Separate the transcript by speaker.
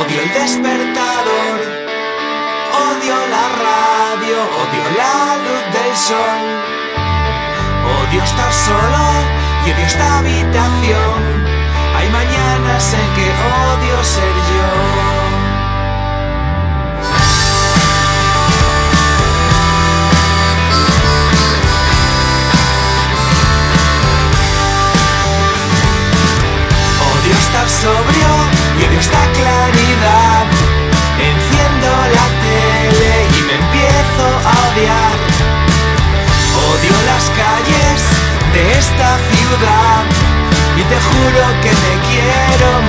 Speaker 1: odio el despertador. Odio la radio, odio la luz del sol. Odio estar solo y odio esta habitación. Esta claridad. Enciendo la tele y me empiezo a odiar. Odio las calles de esta ciudad y te juro que me quiero